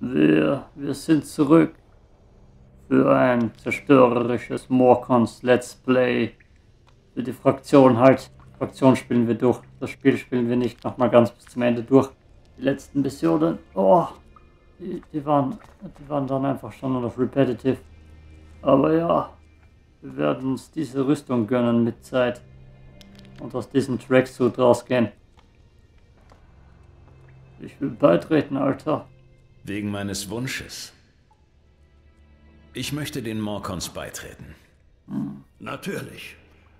Wir, wir sind zurück für ein zerstörerisches Morcons Let's Play. Für die Fraktion halt. Fraktion spielen wir durch. Das Spiel spielen wir nicht nochmal ganz bis zum Ende durch. Die letzten Missionen, oh, die, die, waren, die waren dann einfach schon nur noch repetitive. Aber ja, wir werden uns diese Rüstung gönnen mit Zeit und aus diesem Tracksuit rausgehen. Ich will beitreten, Alter. Wegen meines Wunsches. Ich möchte den Morcons beitreten. Natürlich.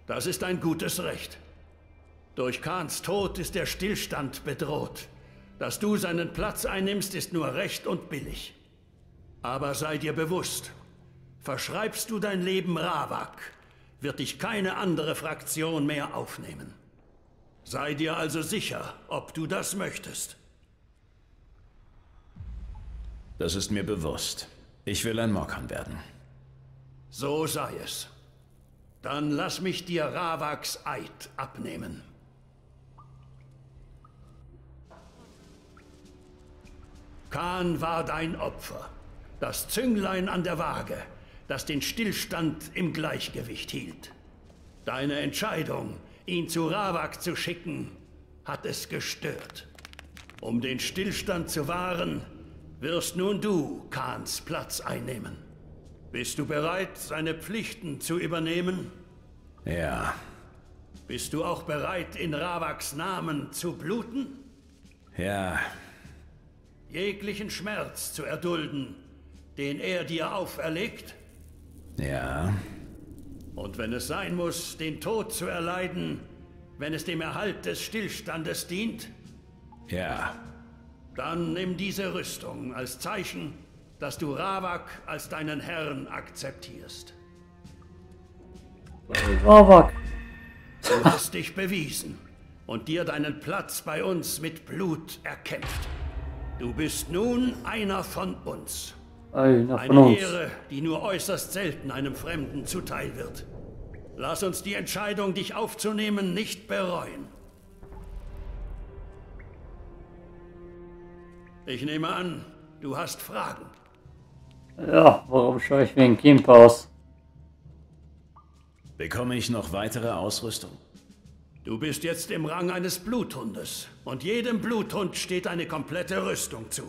Das ist ein gutes Recht. Durch Khans Tod ist der Stillstand bedroht. Dass du seinen Platz einnimmst, ist nur recht und billig. Aber sei dir bewusst, verschreibst du dein Leben Ravak, wird dich keine andere Fraktion mehr aufnehmen. Sei dir also sicher, ob du das möchtest. Das ist mir bewusst. Ich will ein Morkan werden. So sei es. Dann lass mich dir Ravaks Eid abnehmen. Khan war dein Opfer. Das Zünglein an der Waage, das den Stillstand im Gleichgewicht hielt. Deine Entscheidung, ihn zu Ravak zu schicken, hat es gestört. Um den Stillstand zu wahren, wirst nun du Khans Platz einnehmen. Bist du bereit, seine Pflichten zu übernehmen? Ja. Bist du auch bereit, in Ravaks Namen zu bluten? Ja. Jeglichen Schmerz zu erdulden, den er dir auferlegt? Ja. Und wenn es sein muss, den Tod zu erleiden, wenn es dem Erhalt des Stillstandes dient? Ja. Dann nimm diese Rüstung als Zeichen, dass du Ravak als deinen Herrn akzeptierst. Ravak. Du hast dich bewiesen und dir deinen Platz bei uns mit Blut erkämpft. Du bist nun einer von uns. Einer von Eine uns. Ehre, die nur äußerst selten einem Fremden zuteil wird. Lass uns die Entscheidung, dich aufzunehmen, nicht bereuen. Ich nehme an, du hast Fragen. Ja, warum schaue ich wie ein Gimp aus? Bekomme ich noch weitere Ausrüstung? Du bist jetzt im Rang eines Bluthundes und jedem Bluthund steht eine komplette Rüstung zu.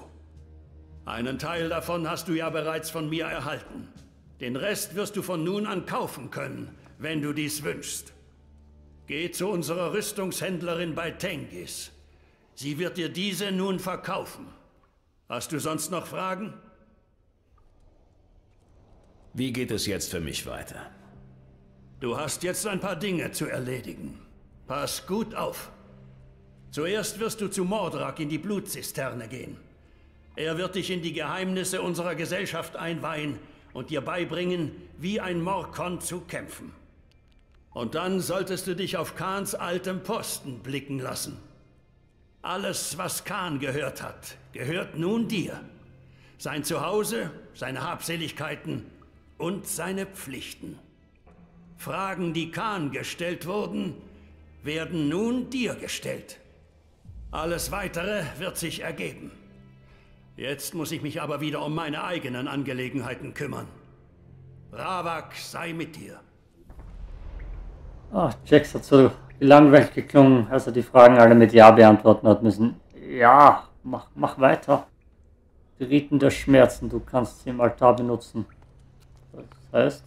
Einen Teil davon hast du ja bereits von mir erhalten. Den Rest wirst du von nun an kaufen können, wenn du dies wünschst. Geh zu unserer Rüstungshändlerin bei Tengis. Sie wird dir diese nun verkaufen. Hast du sonst noch Fragen? Wie geht es jetzt für mich weiter? Du hast jetzt ein paar Dinge zu erledigen. Pass gut auf. Zuerst wirst du zu Mordrak in die Blutzisterne gehen. Er wird dich in die Geheimnisse unserer Gesellschaft einweihen und dir beibringen, wie ein Morkon zu kämpfen. Und dann solltest du dich auf Khans altem Posten blicken lassen. Alles, was Khan gehört hat, gehört nun dir. Sein Zuhause, seine Habseligkeiten und seine Pflichten. Fragen, die Khan gestellt wurden, werden nun dir gestellt. Alles Weitere wird sich ergeben. Jetzt muss ich mich aber wieder um meine eigenen Angelegenheiten kümmern. Ravak sei mit dir. Jax hat so langweilig geklungen, als er die Fragen alle mit Ja beantworten hat müssen. Ja, mach, mach weiter. Riten der Schmerzen, du kannst sie im Altar benutzen. Das heißt...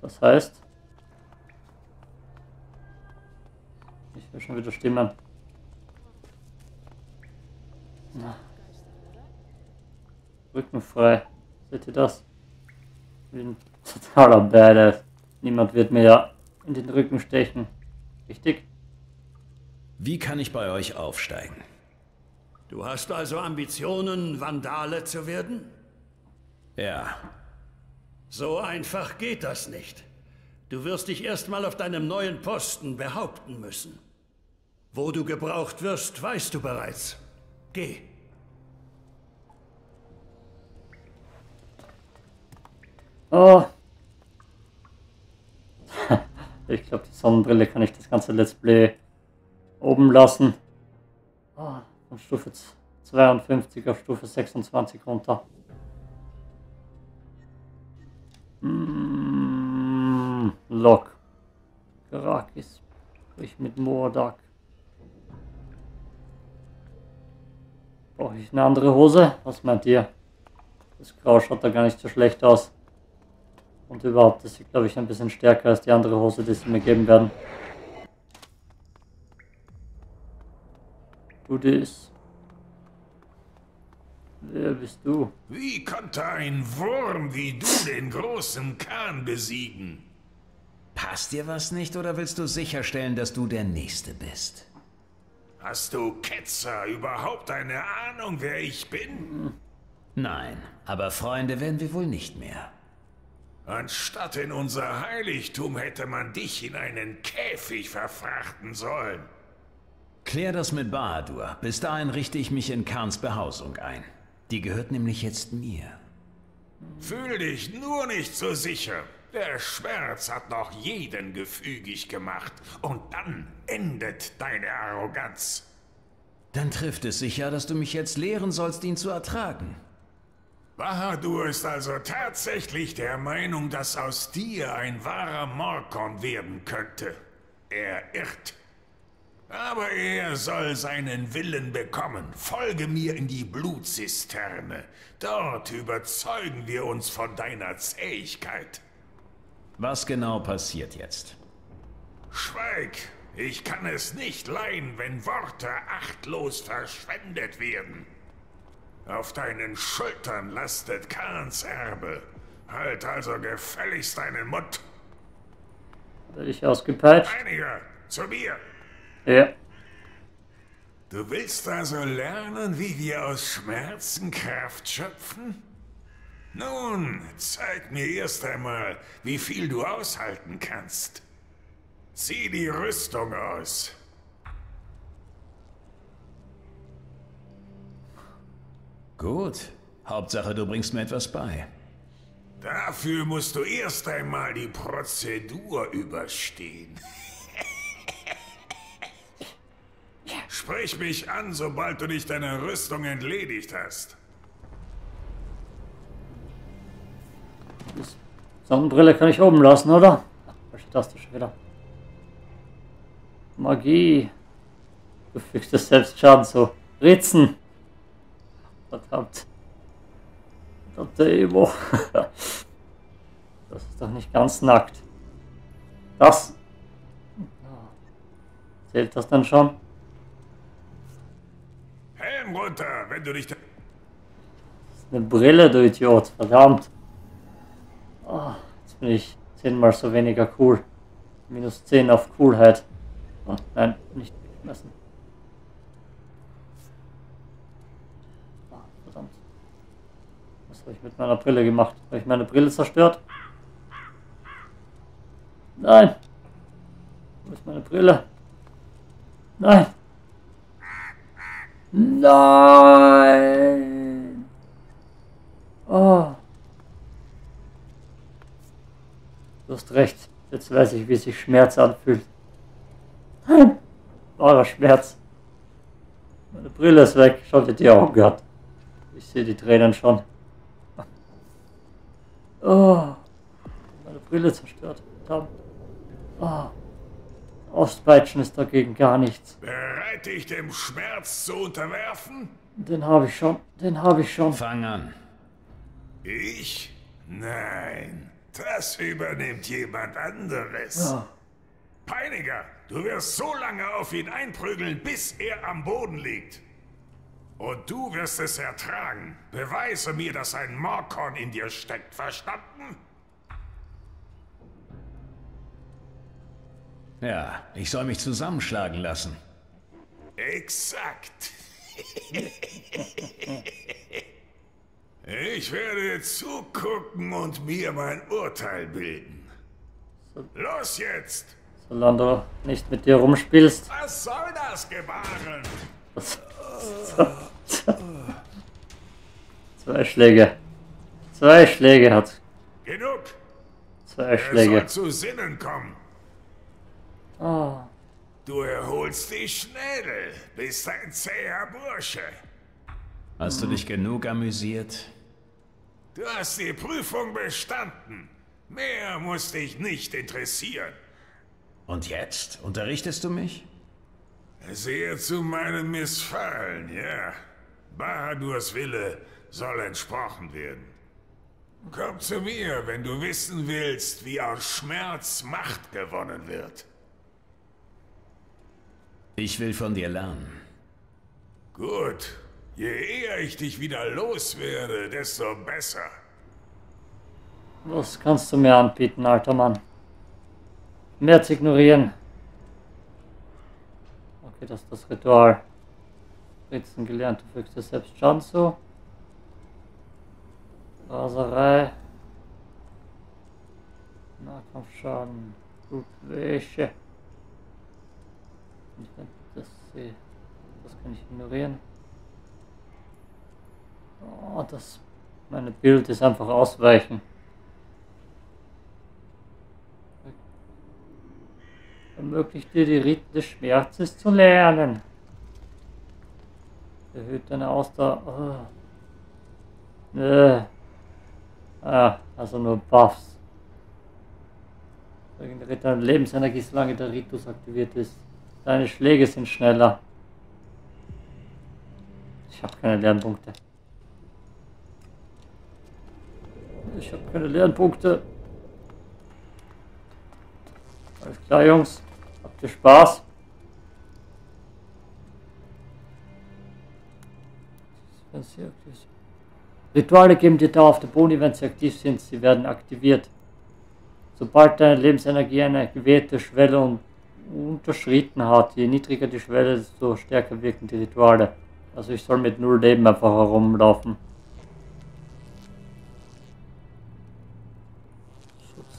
Das heißt... Ich will schon wieder stimmen. Rücken frei. Seht ihr das? Ich bin totaler Badass. Niemand wird mir ja in den Rücken stechen. Richtig? Wie kann ich bei euch aufsteigen? Du hast also Ambitionen, Vandale zu werden? Ja. So einfach geht das nicht. Du wirst dich erstmal auf deinem neuen Posten behaupten müssen. Wo du gebraucht wirst, weißt du bereits. Geh. Oh, ich glaube, die Sonnenbrille kann ich das ganze Let's Play oben lassen. Ah, von Stufe 52 auf Stufe 26 runter. Mm, Lok. Karakis. Sprich mit Mordak. Brauche ich eine andere Hose? Was meint ihr? Das Grau schaut da gar nicht so schlecht aus. Und überhaupt, das sieht glaube ich ein bisschen stärker als die andere Hose, die sie mir geben werden. Du das. Wer bist du? Wie konnte ein Wurm wie du den großen Kahn besiegen? Passt dir was nicht oder willst du sicherstellen, dass du der Nächste bist? Hast du Ketzer überhaupt eine Ahnung, wer ich bin? Nein, aber Freunde werden wir wohl nicht mehr. Anstatt in unser Heiligtum hätte man dich in einen Käfig verfrachten sollen. Klär das mit Bahadur. Bis dahin richte ich mich in Kahns Behausung ein. Die gehört nämlich jetzt mir. Fühl dich nur nicht so sicher. Der Schmerz hat noch jeden gefügig gemacht. Und dann endet deine Arroganz. Dann trifft es sich ja, dass du mich jetzt lehren sollst, ihn zu ertragen. Bahadur ist also tatsächlich der Meinung, dass aus dir ein wahrer Morkon werden könnte. Er irrt. Aber er soll seinen Willen bekommen. Folge mir in die Blutzisterne. Dort überzeugen wir uns von deiner Zähigkeit. Was genau passiert jetzt? Schweig! Ich kann es nicht leihen, wenn Worte achtlos verschwendet werden. Auf deinen Schultern lastet Kahns Erbe. Halt also gefälligst deinen Mund. Werde ich ausgepeitscht? Einiger, zu mir! Ja. Du willst also lernen, wie wir aus Schmerzen Kraft schöpfen? Nun, zeig mir erst einmal, wie viel du aushalten kannst. Zieh die Rüstung aus. Gut. Hauptsache, du bringst mir etwas bei. Dafür musst du erst einmal die Prozedur überstehen. Sprich mich an, sobald du dich deiner Rüstung entledigt hast. Die Sonnenbrille kann ich oben lassen, oder? Falsche Taste schon wieder. Magie. Du fügst es selbst Schaden so. Ritzen. Verdammt. Verdammte Evo. Das ist doch nicht ganz nackt. Das. Zählt das dann schon? Helm runter, wenn du dich... Das ist eine Brille, du Idiot. Verdammt. Ah, jetzt bin ich zehnmal so weniger cool. Minus 10 auf Coolheit. Oh, nein, nicht messen. Ah, verdammt. Was habe ich mit meiner Brille gemacht? Habe ich meine Brille zerstört? Nein! Wo ist meine Brille? Nein! Nein! Oh. Du hast recht. Jetzt weiß ich, wie sich Schmerz anfühlt. Wahrer Schmerz. Meine Brille ist weg. Schaut dir die Augen an. Ich sehe die Tränen schon. Oh. Meine Brille zerstört. Verdammt. Oh. Auspeitschen ist dagegen gar nichts. Bereit, dich dem Schmerz zu unterwerfen? Den habe ich schon. Den habe ich schon. Fang an. Ich? Nein, das übernimmt jemand anderes. Oh. Peiniger, du wirst so lange auf ihn einprügeln, bis er am Boden liegt. Und du wirst es ertragen. Beweise mir, dass ein Morkon in dir steckt, verstanden? Ja, ich soll mich zusammenschlagen lassen. Exakt. Ich werde zugucken und mir mein Urteil bilden. Los jetzt! Solange du nicht mit dir rumspielst. Was soll das Gebaren? Zwei Schläge. Zwei Schläge hat. Genug! Zwei Er Schläge. soll zu Sinnen kommen. Oh, Du erholst dich schnell, bist ein zäher Bursche. Hast du dich genug amüsiert? Du hast die Prüfung bestanden. Mehr muss dich nicht interessieren. Und jetzt? Unterrichtest du mich? Sehr zu meinem Missfallen, ja. Bahadurs Wille soll entsprochen werden. Komm zu mir, wenn du wissen willst, wie aus Schmerz Macht gewonnen wird. Ich will von dir lernen. Gut. Je eher ich dich wieder loswerde, desto besser. Was kannst du mir anbieten, alter Mann? Mehr zu ignorieren. Okay, das ist das Ritual. Ritzen gelernt, du fügst dir selbst Schaden zu. Raserei. Nahkampfschaden. Blutwäsche. Das, das kann ich ignorieren. Oh, das. Meine Bild ist einfach ausweichen. Ermöglicht dir die Riten des Schmerzes zu lernen. Erhöht deine Ausdauer. Oh. Äh. Ah, also nur Buffs. Regeneriert deine Lebensenergie, solange der Ritus aktiviert ist. Deine Schläge sind schneller. Ich habe keine Lernpunkte. Ich habe keine Lernpunkte. Alles klar, Jungs. Habt ihr Spaß? Rituale geben dir dauerhafte Boni, wenn sie aktiv sind. Sie werden aktiviert. Sobald deine Lebensenergie eine gewählte Schwelle unterschritten hat, je niedriger die Schwelle, desto stärker wirken die Rituale. Also ich soll mit null Leben einfach herumlaufen.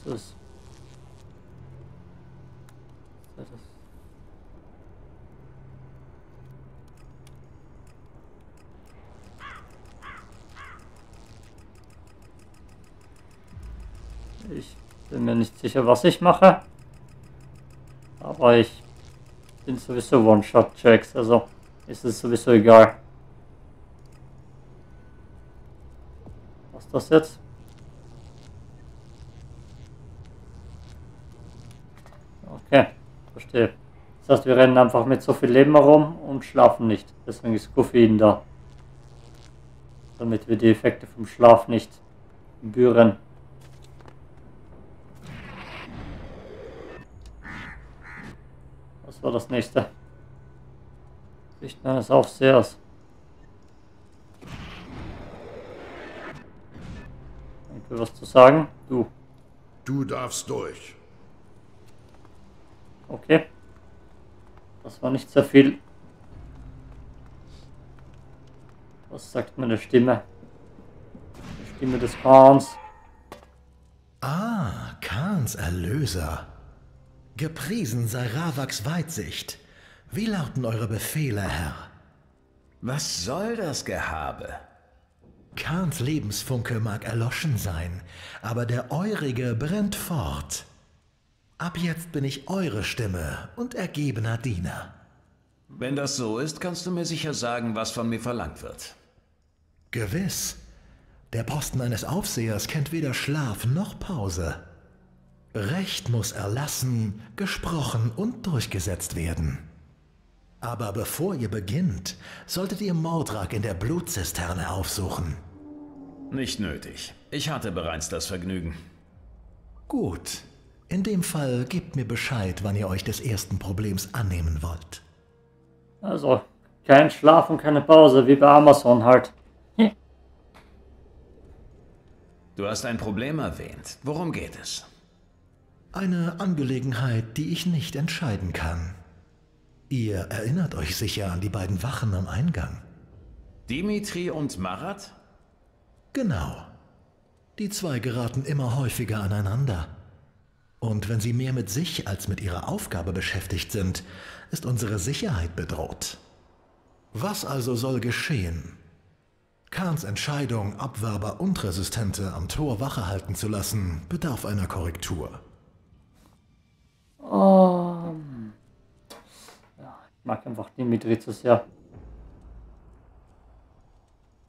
Schutz Ich bin mir nicht sicher, was ich mache. Aber ich bin sowieso One-Shot-Checks, also ist es sowieso egal. Was ist das jetzt? Okay, verstehe. Das heißt, wir rennen einfach mit so viel Leben herum und schlafen nicht. Deswegen ist Koffein da. Damit wir die Effekte vom Schlaf nicht büren. War das nächste. Sicht meines Aufsehers. Danke, was zu sagen? Du. Du darfst durch. Okay. Das war nicht sehr viel. Was sagt meine Stimme? Die Stimme des Khans. Ah, Khans Erlöser. Gepriesen sei Ravaks Weitsicht. Wie lauten eure Befehle, Herr? Was soll das Gehabe? Kahns Lebensfunke mag erloschen sein, aber der eurige brennt fort. Ab jetzt bin ich eure Stimme und ergebener Diener. Wenn das so ist, kannst du mir sicher sagen, was von mir verlangt wird. Gewiss. Der Posten eines Aufsehers kennt weder Schlaf noch Pause. Recht muss erlassen, gesprochen und durchgesetzt werden. Aber bevor ihr beginnt, solltet ihr Mordrak in der Blutzisterne aufsuchen. Nicht nötig. Ich hatte bereits das Vergnügen. Gut. In dem Fall gebt mir Bescheid, wann ihr euch des ersten Problems annehmen wollt. Also, kein Schlaf und keine Pause, wie bei Amazon halt. Du hast ein Problem erwähnt. Worum geht es? Eine Angelegenheit, die ich nicht entscheiden kann. Ihr erinnert euch sicher an die beiden Wachen am Eingang. Dimitri und Marat? Genau. Die zwei geraten immer häufiger aneinander. Und wenn sie mehr mit sich als mit ihrer Aufgabe beschäftigt sind, ist unsere Sicherheit bedroht. Was also soll geschehen? Kahns Entscheidung, Abwerber und Resistente am Tor Wache halten zu lassen, bedarf einer Korrektur. Oh. Ja, ich mag einfach Dimitri zu sehr.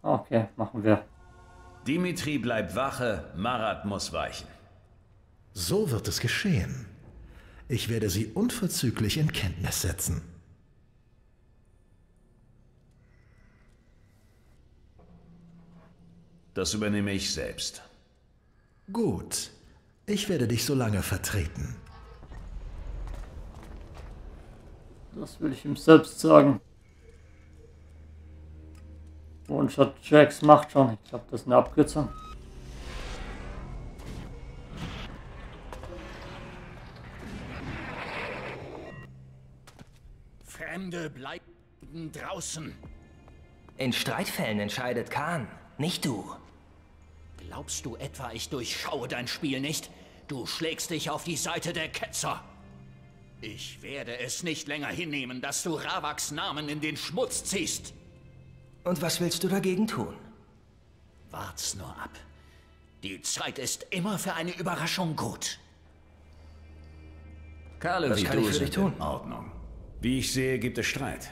Okay, machen wir. Dimitri bleibt Wache, Marat muss weichen. So wird es geschehen. Ich werde sie unverzüglich in Kenntnis setzen. Das übernehme ich selbst. Gut. Ich werde dich so lange vertreten. Das will ich ihm selbst sagen. One-Shot Jacks macht schon. Ich glaube, das ist eine Abkürzung. Fremde bleiben draußen. In Streitfällen entscheidet Khan, nicht du. Glaubst du etwa, ich durchschaue dein Spiel nicht? Du schlägst dich auf die Seite der Ketzer. Ich werde es nicht länger hinnehmen, dass du Ravaks Namen in den Schmutz ziehst. Und was willst du dagegen tun? Wart's nur ab. Die Zeit ist immer für eine Überraschung gut. Karle, Was wie kann du ich für dich tun? in Ordnung. Wie ich sehe, gibt es Streit.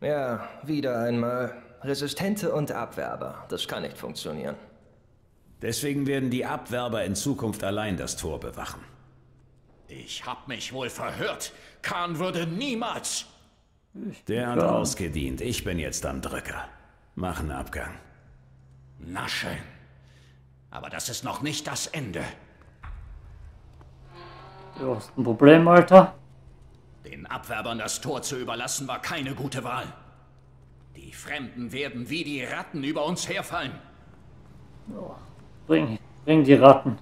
Ja, wieder einmal. Resistente und Abwerber. Das kann nicht funktionieren. Deswegen werden die Abwerber in Zukunft allein das Tor bewachen. Ich hab mich wohl verhört. Khan würde niemals... Der hat ausgedient. Ich bin jetzt am Drücker. Mach einen Abgang. Na schön. Aber das ist noch nicht das Ende. Du hast ein Problem, Alter. Den Abwerbern das Tor zu überlassen war keine gute Wahl. Die Fremden werden wie die Ratten über uns herfallen. Bring, bring die Ratten.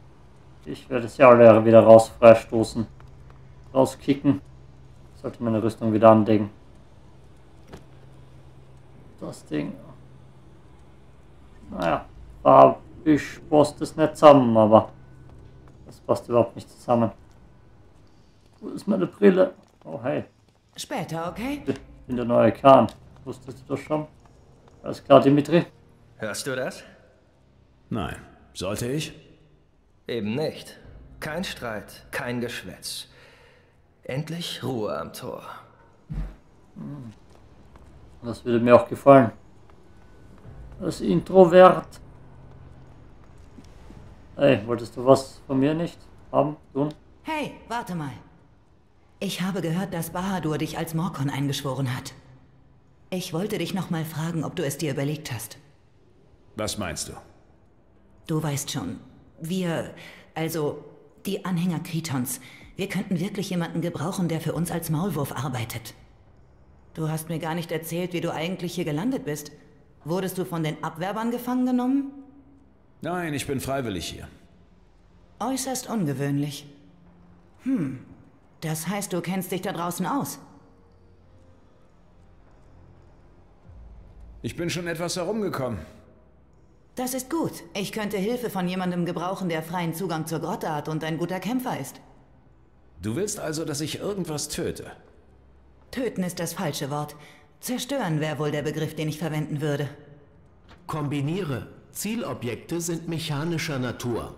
Ich werde sie alle wieder raus freistoßen. Rauskicken. Sollte meine Rüstung wieder anlegen. Das Ding. Naja, farbig passt es nicht zusammen, aber das passt überhaupt nicht zusammen. Wo ist meine Brille? Oh hey, Später, okay? ich bin der neue Khan. Wusstest du das schon? Alles klar, Dimitri? Hörst du das? Nein. Sollte ich? Eben nicht. Kein Streit, kein Geschwätz. Endlich Ruhe am Tor. Das würde mir auch gefallen. Das Introvert. Ey, wolltest du was von mir nicht haben, tun? Hey, warte mal. Ich habe gehört, dass Bahadur dich als Morkon eingeschworen hat. Ich wollte dich noch mal fragen, ob du es dir überlegt hast. Was meinst du? Du weißt schon, wir, also die Anhänger Kritons, wir könnten wirklich jemanden gebrauchen, der für uns als Maulwurf arbeitet. Du hast mir gar nicht erzählt, wie du eigentlich hier gelandet bist. Wurdest du von den Abwerbern gefangen genommen? Nein, ich bin freiwillig hier. Äußerst ungewöhnlich. Hm, das heißt, du kennst dich da draußen aus. Ich bin schon etwas herumgekommen. Das ist gut. Ich könnte Hilfe von jemandem gebrauchen, der freien Zugang zur Grotte hat und ein guter Kämpfer ist. Du willst also, dass ich irgendwas töte? Töten ist das falsche Wort. Zerstören wäre wohl der Begriff, den ich verwenden würde. Kombiniere. Zielobjekte sind mechanischer Natur.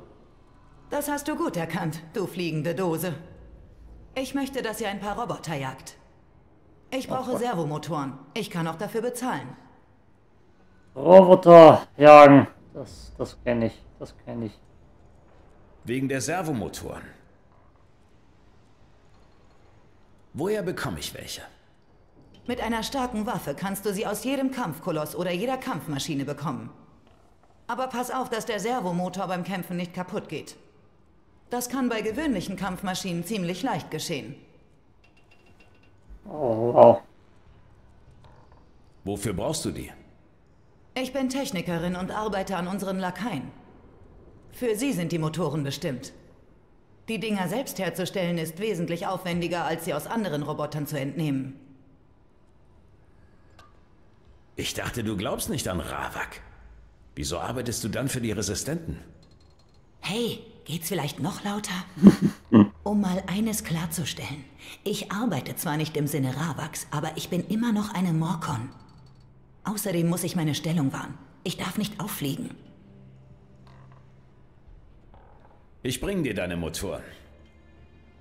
Das hast du gut erkannt, du fliegende Dose. Ich möchte, dass ihr ein paar Roboter jagt. Ich brauche Servomotoren. Ich kann auch dafür bezahlen. Roboter jagen. Das, das kenne ich. Das kenne ich. Wegen der Servomotoren. Woher bekomme ich welche? Mit einer starken Waffe kannst du sie aus jedem Kampfkoloss oder jeder Kampfmaschine bekommen. Aber pass auf, dass der Servomotor beim Kämpfen nicht kaputt geht. Das kann bei gewöhnlichen Kampfmaschinen ziemlich leicht geschehen. Oh, wow. Wofür brauchst du die? Ich bin Technikerin und arbeite an unseren Lakaien. Für sie sind die Motoren bestimmt. Die Dinger selbst herzustellen ist wesentlich aufwendiger, als sie aus anderen Robotern zu entnehmen. Ich dachte, du glaubst nicht an Ravak. Wieso arbeitest du dann für die Resistenten? Hey, geht's vielleicht noch lauter? Um mal eines klarzustellen. Ich arbeite zwar nicht im Sinne Ravaks, aber ich bin immer noch eine Morkon. Außerdem muss ich meine Stellung wahren. Ich darf nicht auffliegen. Ich bring dir deine Motoren.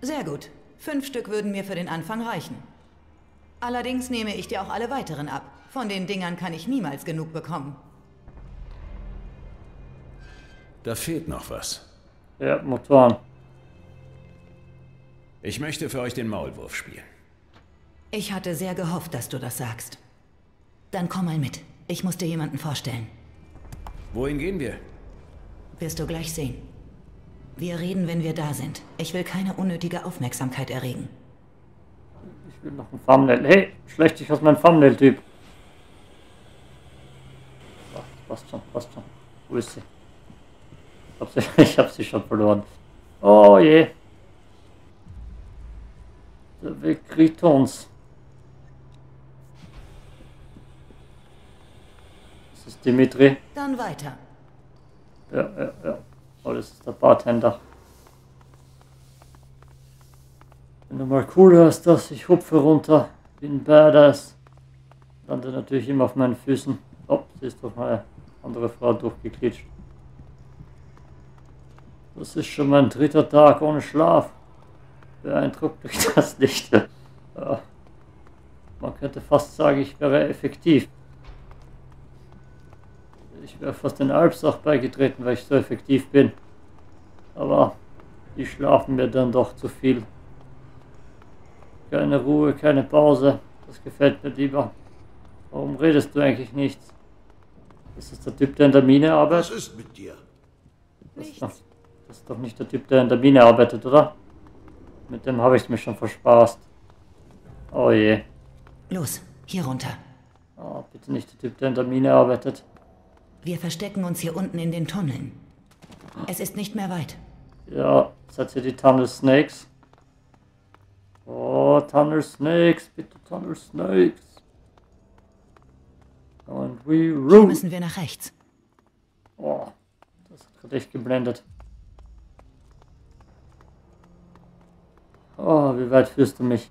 Sehr gut. Fünf Stück würden mir für den Anfang reichen. Allerdings nehme ich dir auch alle weiteren ab. Von den Dingern kann ich niemals genug bekommen. Da fehlt noch was. Ja, Motoren. Ich möchte für euch den Maulwurf spielen. Ich hatte sehr gehofft, dass du das sagst. Dann komm mal mit. Ich muss dir jemanden vorstellen. Wohin gehen wir? Wirst du gleich sehen. Wir reden, wenn wir da sind. Ich will keine unnötige Aufmerksamkeit erregen. Ich will noch ein Thumbnail. Hey, schlecht dich aus meinem Thumbnail-Typ. Ach, Passt schon, passt schon. Wo ist sie? Ich hab sie, ich hab sie schon verloren. Oh je. Der Weg Kritons. Das ist Dimitri. Dann weiter. Ja, ja, ja. Oh, das ist der Bartender. Wenn du mal cool hörst, dass ich hupfe runter, bin Badass. Lande natürlich immer auf meinen Füßen. Oh, sie ist doch mal eine andere Frau durchgeklitscht. Das ist schon mein dritter Tag ohne Schlaf. Beeindruckt mich das nicht. Ja. Man könnte fast sagen, ich wäre effektiv. Ich wäre fast den Alps auch beigetreten, weil ich so effektiv bin. Aber die schlafen mir dann doch zu viel. Keine Ruhe, keine Pause. Das gefällt mir lieber. Warum redest du eigentlich nichts? Das ist der Typ, der in der Mine arbeitet. Was ist mit dir? Das ist, doch, das ist doch nicht der Typ, der in der Mine arbeitet, oder? Mit dem habe ich mich schon verspaßt. Oh je. Los, hier runter. Oh, bitte nicht der Typ, der in der Mine arbeitet. Wir verstecken uns hier unten in den Tunneln. Es ist nicht mehr weit. Ja, seid ihr die Tunnel Snakes? Oh, Tunnel Snakes, bitte Tunnel Snakes. Und we Hier root. müssen wir nach rechts. Oh, das hat gerade echt geblendet. Oh, wie weit führst du mich?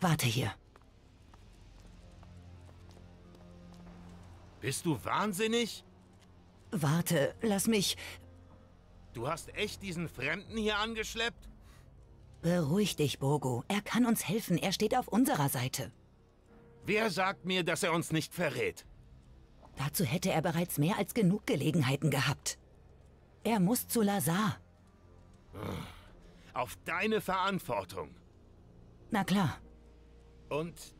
Warte hier. Bist du wahnsinnig? Warte, lass mich. Du hast echt diesen Fremden hier angeschleppt? Beruhig dich, Bogo. Er kann uns helfen. Er steht auf unserer Seite. Wer sagt mir, dass er uns nicht verrät? Dazu hätte er bereits mehr als genug Gelegenheiten gehabt. Er muss zu Lazar. Auf deine Verantwortung. Na klar. Und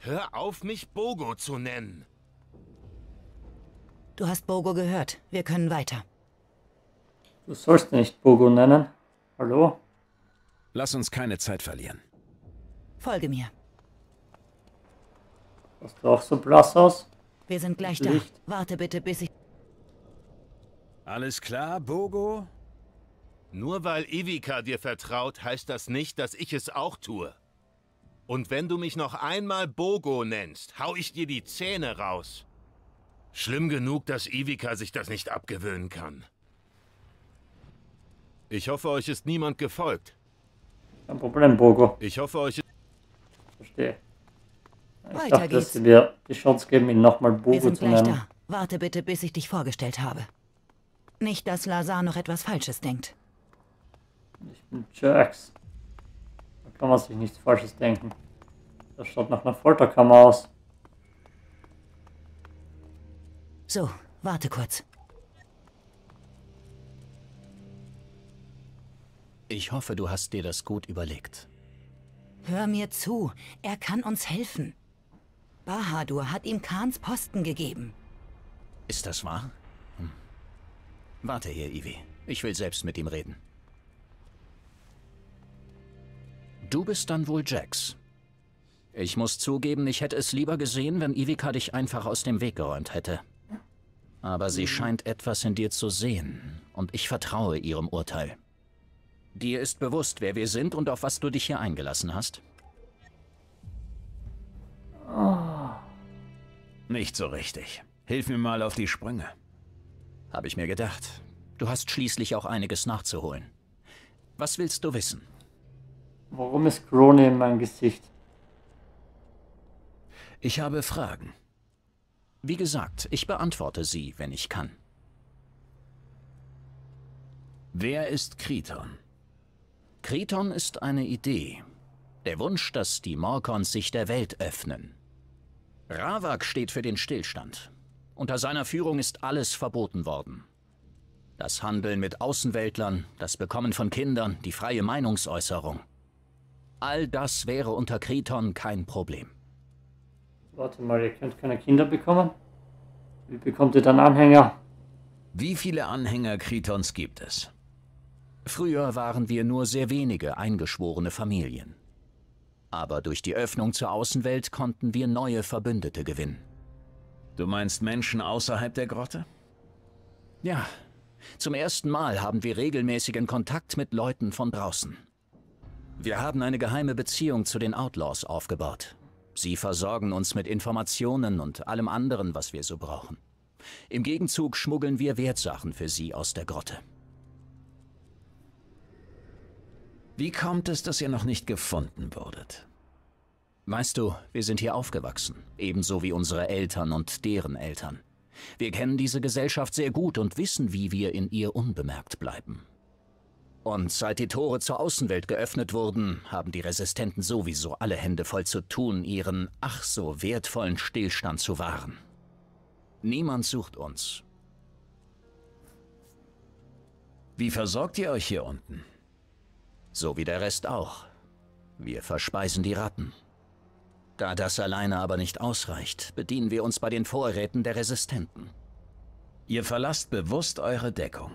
hör auf, mich Bogo zu nennen. Du hast Bogo gehört. Wir können weiter. Du sollst nicht Bogo nennen. Hallo? Lass uns keine Zeit verlieren. Folge mir. Sahst du auch so blass aus? Wir sind gleich da. Licht. Warte bitte, bis ich. Alles klar, Bogo? Nur weil Ivica dir vertraut, heißt das nicht, dass ich es auch tue. Und wenn du mich noch einmal Bogo nennst, hau ich dir die Zähne raus. Schlimm genug, dass Ivica sich das nicht abgewöhnen kann. Ich hoffe, euch ist niemand gefolgt. Kein Problem, Bogo. Ich hoffe, euch ist... Verstehe. Ich Weiter dachte, geht's. dass sie mir die Chance geben, ihn nochmal Wir Bogo sind zu gleich nennen. da. Warte bitte, bis ich dich vorgestellt habe. Nicht, dass Lazar noch etwas Falsches denkt. Ich bin Jax. Da kann man sich nichts Falsches denken. Das schaut nach einer Folterkammer aus. So, warte kurz. Ich hoffe, du hast dir das gut überlegt. Hör mir zu. Er kann uns helfen. Bahadur hat ihm Khans Posten gegeben. Ist das wahr? Hm. Warte hier, Ivi. Ich will selbst mit ihm reden. Du bist dann wohl Jax. Ich muss zugeben, ich hätte es lieber gesehen, wenn Ivica dich einfach aus dem Weg geräumt hätte. Aber sie scheint etwas in dir zu sehen, und ich vertraue ihrem Urteil. Dir ist bewusst, wer wir sind und auf was du dich hier eingelassen hast? Nicht so richtig. Hilf mir mal auf die Sprünge. Habe ich mir gedacht. Du hast schließlich auch einiges nachzuholen. Was willst du wissen? Warum ist Crony in meinem Gesicht? Ich habe Fragen. Wie gesagt, ich beantworte sie, wenn ich kann. Wer ist Kriton? Kriton ist eine Idee. Der Wunsch, dass die Morkons sich der Welt öffnen. Ravak steht für den Stillstand. Unter seiner Führung ist alles verboten worden. Das Handeln mit Außenweltlern, das Bekommen von Kindern, die freie Meinungsäußerung. All das wäre unter Kriton kein Problem. Warte mal, ihr könnt keine Kinder bekommen? Wie bekommt ihr dann Anhänger? Wie viele Anhänger Kritons gibt es? Früher waren wir nur sehr wenige eingeschworene Familien. Aber durch die Öffnung zur Außenwelt konnten wir neue Verbündete gewinnen. Du meinst Menschen außerhalb der Grotte? Ja, zum ersten Mal haben wir regelmäßigen Kontakt mit Leuten von draußen. Wir haben eine geheime Beziehung zu den Outlaws aufgebaut. Sie versorgen uns mit Informationen und allem anderen, was wir so brauchen. Im Gegenzug schmuggeln wir Wertsachen für sie aus der Grotte. Wie kommt es, dass ihr noch nicht gefunden wurdet? Weißt du, wir sind hier aufgewachsen, ebenso wie unsere Eltern und deren Eltern. Wir kennen diese Gesellschaft sehr gut und wissen, wie wir in ihr unbemerkt bleiben. Und seit die Tore zur Außenwelt geöffnet wurden, haben die Resistenten sowieso alle Hände voll zu tun, ihren ach so wertvollen Stillstand zu wahren. Niemand sucht uns. Wie versorgt ihr euch hier unten? So wie der Rest auch. Wir verspeisen die Ratten. Da das alleine aber nicht ausreicht, bedienen wir uns bei den Vorräten der Resistenten. Ihr verlasst bewusst eure Deckung.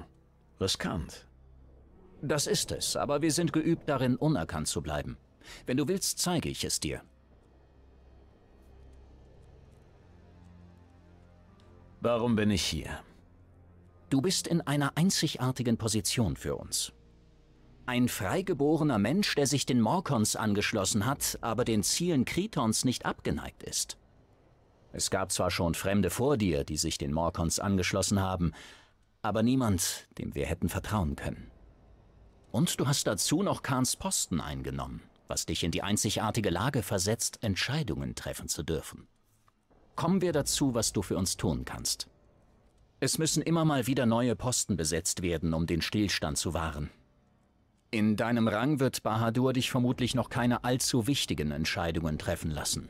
Riskant. Das ist es, aber wir sind geübt darin, unerkannt zu bleiben. Wenn du willst, zeige ich es dir. Warum bin ich hier? Du bist in einer einzigartigen Position für uns. Ein freigeborener Mensch, der sich den Morkons angeschlossen hat, aber den Zielen Kritons nicht abgeneigt ist. Es gab zwar schon Fremde vor dir, die sich den Morkons angeschlossen haben, aber niemand, dem wir hätten vertrauen können. Und du hast dazu noch Kahns Posten eingenommen, was dich in die einzigartige Lage versetzt, Entscheidungen treffen zu dürfen. Kommen wir dazu, was du für uns tun kannst. Es müssen immer mal wieder neue Posten besetzt werden, um den Stillstand zu wahren. In deinem Rang wird Bahadur dich vermutlich noch keine allzu wichtigen Entscheidungen treffen lassen.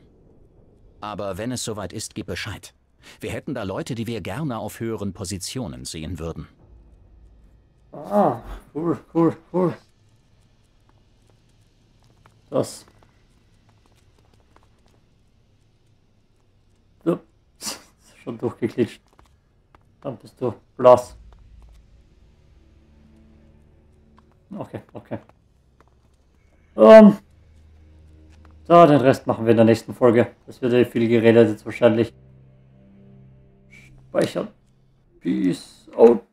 Aber wenn es soweit ist, gib Bescheid. Wir hätten da Leute, die wir gerne auf höheren Positionen sehen würden. Ah, cool, cool, cool. Das. So. Schon durchgeklitscht. Dann bist du blass. Okay, okay. Um, so, den Rest machen wir in der nächsten Folge. Das wird ja viel geredet jetzt wahrscheinlich. Speichern. Peace out.